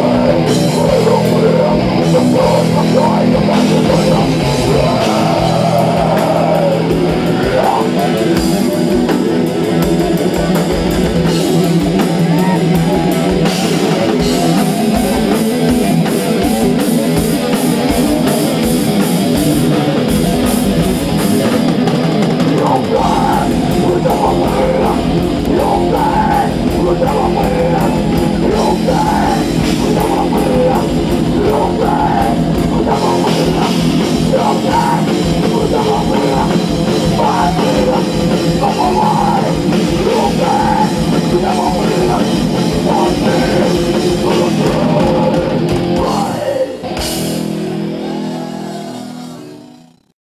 Música